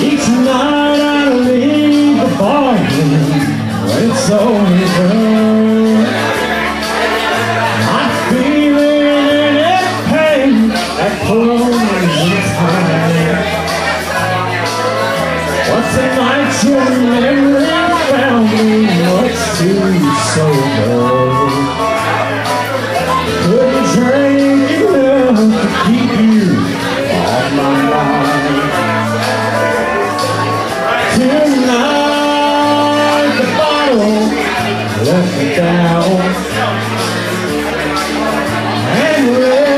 Each night I leave the bar it's over. I'm memory found me? What's too sober? Couldn't drink enough to keep you off my mind. Tonight the bottle left me down and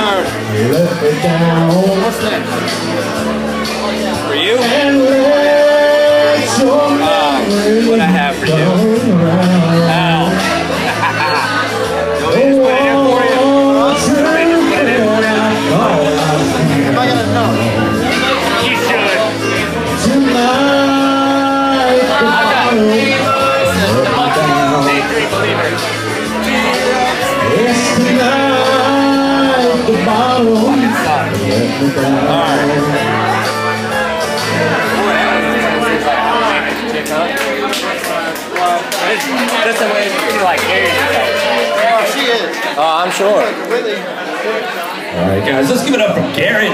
me down For you? and let your memory what I have for you. around. Ow. you want me to just put it in for you? Oh, true friend, I thought Am I gonna know? You should. I- Tonight the bottle let me down. Daydream believer. Yes, tonight That's the way like she is. Oh, I'm sure. All right, guys, let's give it up for Garrett.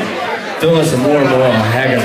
Doing some more and Merle Haggard.